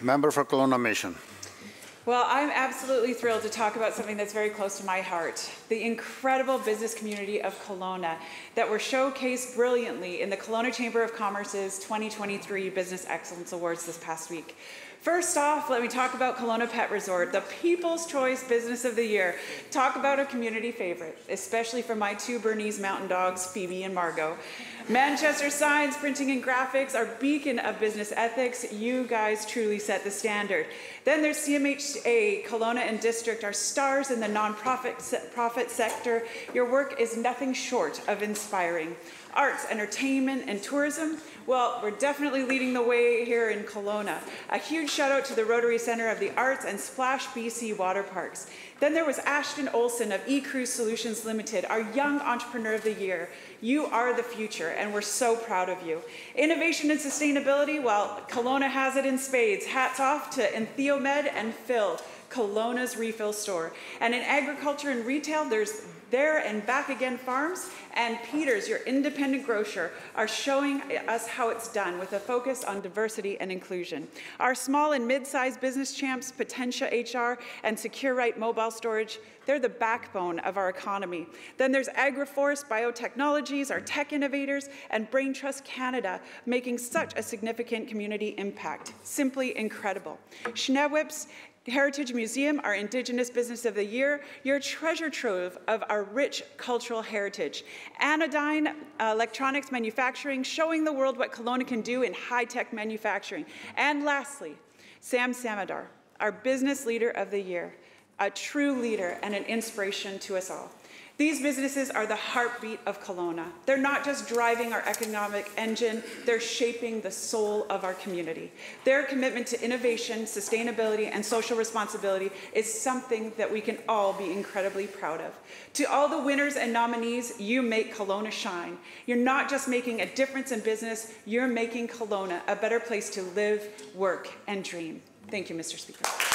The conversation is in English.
Member for Kelowna Mission. Well, I'm absolutely thrilled to talk about something that's very close to my heart the incredible business community of Kelowna that were showcased brilliantly in the Kelowna Chamber of Commerce's 2023 Business Excellence Awards this past week. First off, let me talk about Kelowna Pet Resort, the People's Choice Business of the Year. Talk about a community favorite, especially for my two Bernese mountain dogs, Phoebe and Margot. Manchester Signs, Printing and Graphics, our beacon of business ethics. You guys truly set the standard. Then there's CMHA, Kelowna and District, our stars in the nonprofit se profit sector. Your work is nothing short of inspiring. Arts, entertainment, and tourism, well, we're definitely leading the way here in Kelowna. A huge shout out to the Rotary Centre of the Arts and Splash BC Water Parks. Then there was Ashton Olson of eCruise Solutions Limited, our Young Entrepreneur of the Year. You are the future, and we're so proud of you. Innovation and sustainability, well, Kelowna has it in spades. Hats off to Entheomed and Phil, Kelowna's refill store. And in agriculture and retail, there's there and Back Again Farms and Peters, your independent grocer, are showing us how it's done with a focus on diversity and inclusion. Our small and mid-sized business champs, Potentia HR and Secure Right Mobile Storage, they're the backbone of our economy. Then there's AgriForce Biotechnologies, our tech innovators, and Brain Trust Canada, making such a significant community impact. Simply incredible. Sncewips Heritage Museum, our Indigenous Business of the Year, your treasure trove of our rich cultural heritage. Anodyne Electronics Manufacturing, showing the world what Kelowna can do in high-tech manufacturing. And lastly, Sam Samadar, our Business Leader of the Year, a true leader and an inspiration to us all. These businesses are the heartbeat of Kelowna. They're not just driving our economic engine, they're shaping the soul of our community. Their commitment to innovation, sustainability, and social responsibility is something that we can all be incredibly proud of. To all the winners and nominees, you make Kelowna shine. You're not just making a difference in business, you're making Kelowna a better place to live, work, and dream. Thank you, Mr. Speaker.